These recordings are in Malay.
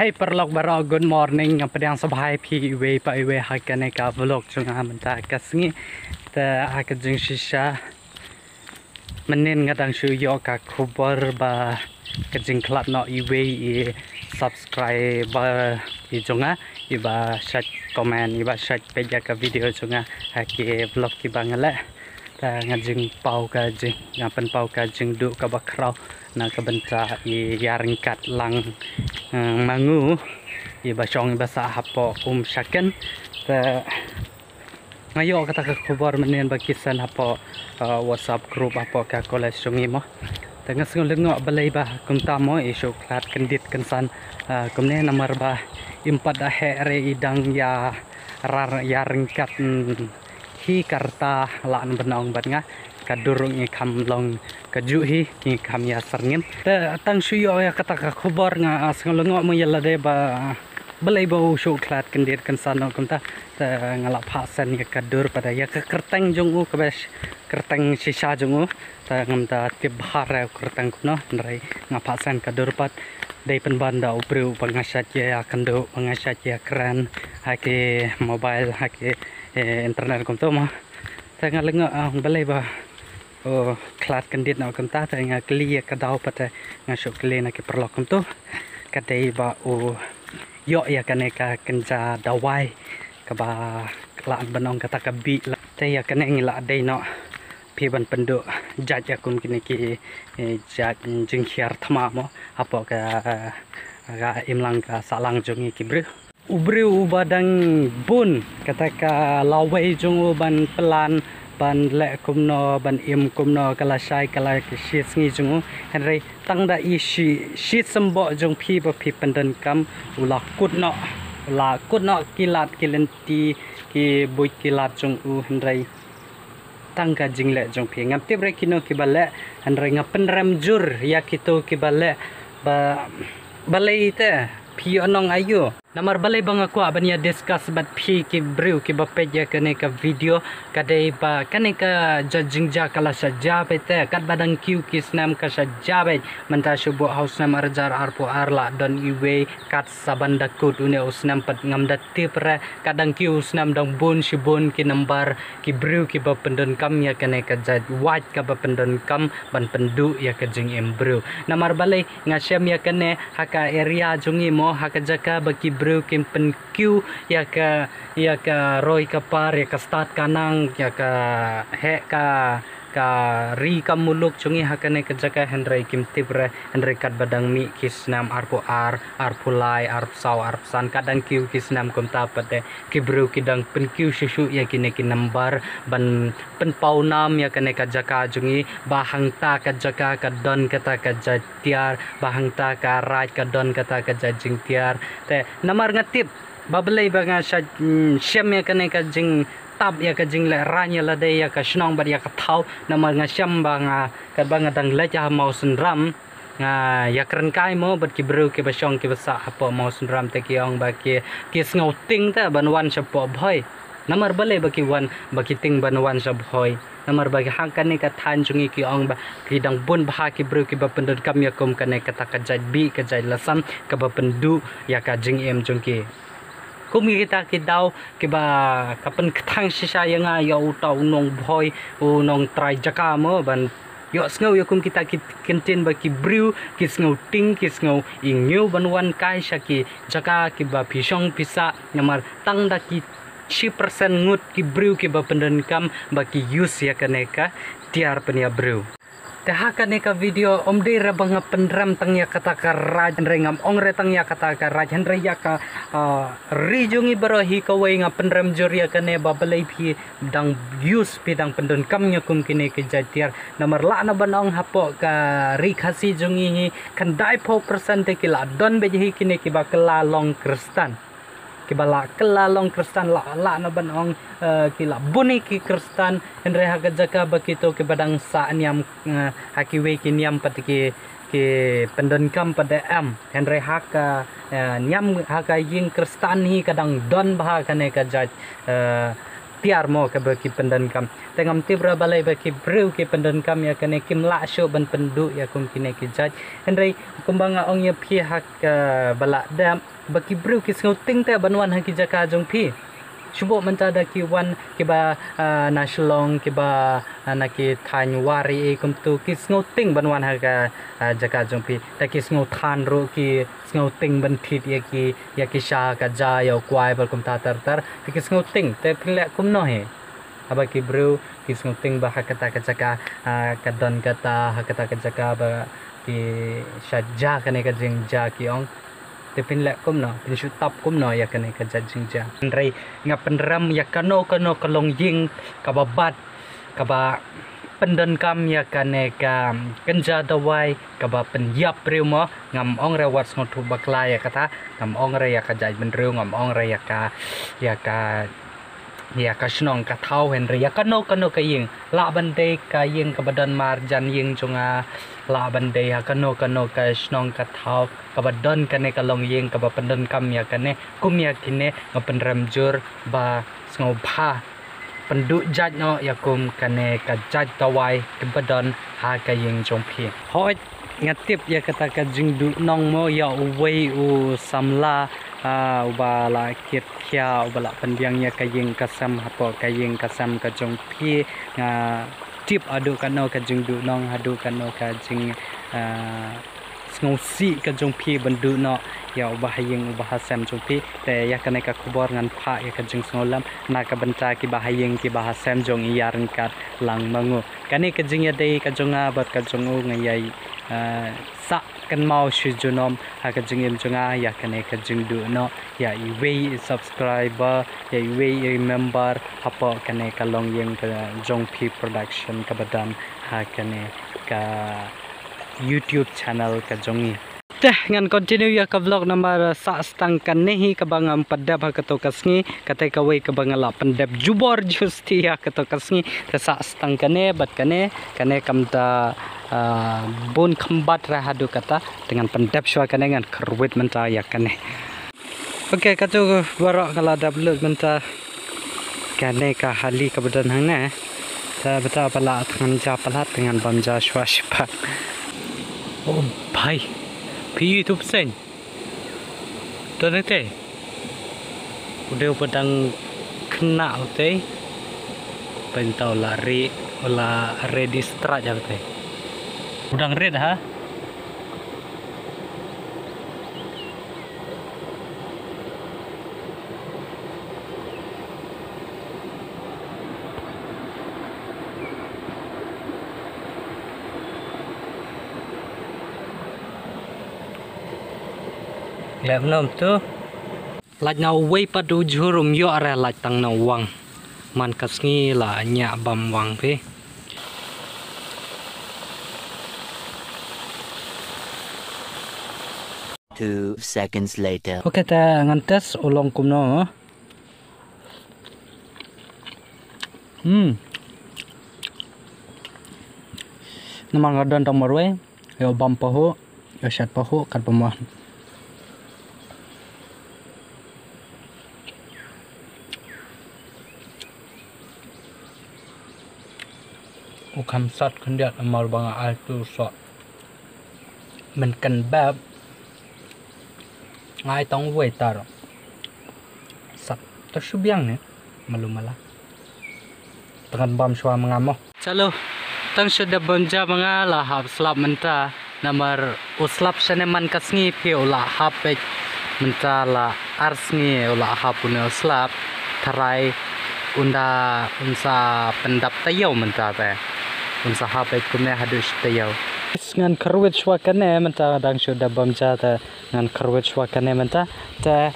Hey perlok baro good morning ang padang sabay pi we pa we ha kane ka vlog chung ha menta kasngi ta ha ka jing shisha manin ngadang shu yo ka khubar ba ka jing klat no i we i subscribe ba i junga i ba shat comment i ba shat peja ka video chunga ha ki vlog ki bangala ta ngajing pau ka jing ngapan pau ka jing du ka bakrau. Na ka benta i yaring kat lang uh, mangu. I ba chong ba sa hapo um shaken ta ngayo kata ka khabar manen ba kisan hapo uh, whatsapp group hapo ka college sungi mo ta ngas ngol ngo balai ba kum tamo i klat kendit kensan uh, kum ne namar ba impat a he re idang ya rar yaring kat mm, hi karta laan benong bat nga. Kadurung i kam long kaju hi ki kam ya sarngim ta tang shuyo ya kata ka khobor nga longo mo yalla de ba belai bau show klat kendir kan sano kum ta. Ta ngala phasan ya kadur pada ya ka kertang jong u kabes kertang sisa jong u. Ta ngam ta ti kertang kuno ndrai nga phasan kadur pat. Dai pen banda upru pangasat ya kando pangasat ya kran hake mobile hake internet kum to ma ta ngalenga belai ba oh klat kendit na kum ta ta nga kli ka dau pat nga show kli na ki perlok kum to. Kadai ba o yo ya kane ka kenja dawai ka ba klaan banong kata ka bi la. Te ya kane ngila dai no pi ban pendu jat ya kum kini ki eh, jat jing khiar thama mo. Apo ka ga imlang ka salang jongi ki bru ubri ubadang bun kata ka lawai jong ban pelan ban le kumno ban im kumno kala shai kala shi sngi jung henry tang da i shi shi sambo jung phi ba phi pandan kam ula kut no la kilat kilenti ki bui kilat jung u. Henry tang ka jung phi ngam te bre kino ki bale henry ngap penram jur ya kito ki bale ba balai te phi onong ayu Namar balai bang aku aban ya discuss bat phi ki brew ki ba peja kane ka video kadai ba kane ka judging ja kala sa te kat badang kiu ki snam ka sa jabe manta shubo house nam arjar arpo arla don iwe kat sabanda kut une usnam pat ngam dat tipre kadang kiu snam dong bun shibun ki nambar ki brew ki ba pendon kam ya kane ka jad white ka ba pendon kam ban pendu ya ka jing em brew. Namar balai ngasem ya kane haka area jungi mo haka jaka ba ki brew kim pen Q ya ka ya ka roy ka par ya ka start kanang ya ka he ka ka ri ka muluk chungi hakane ka jaka henry kim tibre henry kat badang mi kisnam arpo ar arpo lai arp saw arp san kadang Q kisnam kum ta pate ki brew kidang pen Q shushu ya kine ki number ban pen pau nam ya kane ka jaka jungi bahang ta ka jaka ka don kata ka jatiar bahang ta ka raj ka don kata ka jing tiar te namar ngatip babalay ba nga sa siyam ya kane ka jing tab ya ka jing la ranya la day ya ka shnong ba ya ka thau. Namar nga siyam ba nga ka ba nga dang la ja mau sunram nga ya kren kai mo bat ki bru ki ba shong ki ba sa apo mau sunram te ki ong ba ki ki sngo ting ta ban wan sa po bhoi. Namar balay ba ki wan ba ki ting ban wan sa bhoi. Namar bagi hangkan ni ka tan chungi ki ong ba ki dang bun ba ki bru ki ba pendud kam ya kum kane kata ka jai bi ka jai lasam ka ba pendu ya ka jing em chung ki kum kita ki daw ki ba kapan ketang sisa yang nga ya utau nong boy u nong try jaka mo ban yo sngo yo kum kita ki kentin ba ki brew ki sngo ting ki sngo ing new ban wan kai sha ki jaka ki ba pisong pisa namar tang da ki 10% ngut ki brew ki ba pendan kam ba ki use ya kaneka tiar penia brew Taha kaneka video om de ra bang pendram tang ya kata ka raj rengam. Ong re tang ya kata ka ya ka ri jungi baro hi ka nga pendram jor ya kane ba balai phi dang use pi dang nya kum kine ke jatiar namar la na banong hapo ka ri khasi jungi hi kan dai po percent te kila don be hi kine ki ba long kristan kibala kelalong kristan la la na ban ong uh, kila buni ki kristan. Henre haga jaka bakito ke badang sa niam uh, haki we ki niam patiki ki pendon kam pada am henre haka uh, niam haka ying kristan hi kadang don bah kane ka jaj uh, tiar mo ka ba ki pendan kam. Tengam tibra balai ba ki breu ki pendan kam ya kane kim la sho ban pendu ya kum kine ki jaj. Henry kumbanga ong ya phi hak uh, bala dam ba ki breu ki sngau ting te banwan ha ki jaka jong phi Cuba mentada ki wan ki ba uh, na shlong ki ba uh, na ki than wari e kum tu ki sngo ban wan ha ka uh, jaka jong pi ta ki sngo than ro ki sngo ban thit ye ki ya ki sha ka ja yo kwai bal kum ta tar tar ki sngo ting te pile kum no he aba ki bru ki sngo ba ha kata ka jaka uh, ka don kata ha kata ka jaka ba ki sha ja ka ne ka jing ja ki ong te pin lek kum no pin shu tap kum no ya kane ka jajing ja rei, nga penram ya kano kano kalong ying, ka babat ka ba pendan kam ya kane ka kenja dawai ka ba pen yap riu mo. Ngam ong re wat sngot tu bakla ya kata ngam ong re ya ka jaj ben riu, ngam ong re ya ka ya ka ya ka snong ka thau hen re ya kano kano ka ying. La ban de ka ying ka badan mar jan ying chunga. La ban de ha kano kano ka snong ka thau. Kabadon kane kalong yeng kaba pandon kam ya kane kum ya kine ngapen ramjur ba sngo bha pendu jaj no ya kum kane ka jaj tawai kabadon ha ka yeng jong phi. Hoi ngatip ya kata ka jing du nong mo ya wei u samla a uba la kit kya uba la ya ka yeng kasam hapo ka yeng kasam ka jong phi nga tip adu kano ka jing du nong adu kano ka jing uh, ngau si ka jong phi bandu no ya ubah yeng ubah sam jong phi te ya kana ka khobor ngan pha ya ka jing ngolam na ka banta ki bah yeng ki bah sam jong yar kat lang mangu kane ka jing ya dei ka jonga bat ka jong u ngai sa kan mau shi junom ha ka jing em jonga ya kane ka jing du no. Ya i wei subscriber ya i wei member. Apa kane ka long yeng ka jong phi production ka badan ha kane ka YouTube channel ka jongi teh ngan continue ya ka vlog number sa stang kan nehi ka bang am padab ka to kasngi kate ka wei ka bang la pandab jubor justi ya ka to kasngi ta sa stang kane bat kane kane kam ta bon khambat ra hadu kata dengan pandab shwa kane ngan kerwit menta ya kane Okay, katu barak kalau ada belut menta kane ka hali ka badan hang ne. Ta beta pala tangan ja pala dengan bamja shwa shpa Oh, bhai. Pi tu pesen. Tu nanti. Udah pedang kena utai. Pentau lari, olah ready start je utai. Udang red ha? Lem nom tu. Laj na wei pa du jurum yo ara laj tang na wang. Man kasngi la nya bam wang pe. Two seconds later. okay ta ngan tes ulong kum no. Hmm. Namang ngadon tong morwe yo bam pahu yo shat pahu kat pemuan ukam sat kendiat amal banga al tu so. Men kan bab. Ngai tong wei tar. Sat to subyang ne malu mala tangan bam shwa mangamo chalo tang sudah bonja manga la hab slap menta namar uslap shane man kasngi phi ula hap pe menta la arsngi ula hapune uslap tharai unda unsa pendap tayau menta pe unsa hape kumne hadus tayau ngan karwet shwa kane menta dang sudah bonja ta. Ngan karwet shwa menta ta.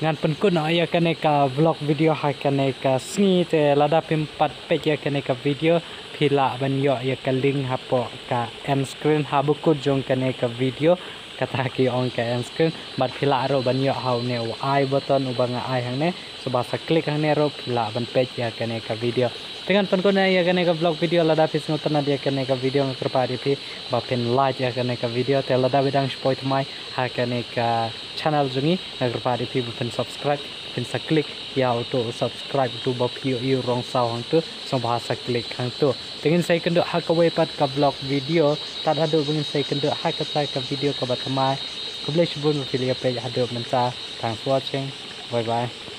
Ngan penkun aya kane ka vlog video ha kane ka sngi te lada pim pat pe ya kane ka video. Phila ban yo ya ka link hapo ka end screen habuku jong kane ka video kata ki on ke screen bat phila ro ban yo hau ne ai button ubanga ai hang ne so basa click hang ne ro phila ban page ya kane ka video dengan penkun ya kane ka vlog video lada fis no ngutana dia kane ka video ngerpari pi bapen like ya kane ka video te lada bidang spoit mai ha kane ka channel jungi ngerpari pi bupen subscribe pin sa klik ya auto subscribe tu ba pio i rong sao hang tu song bahasa klik hang tu. Dengan saya kendo ha ka wei pat ka vlog video ta da do dengan saya kendo ha ka tai ka video ka ba tamai ku blech bun filia pe ha do man sa thanks watching. Bye bye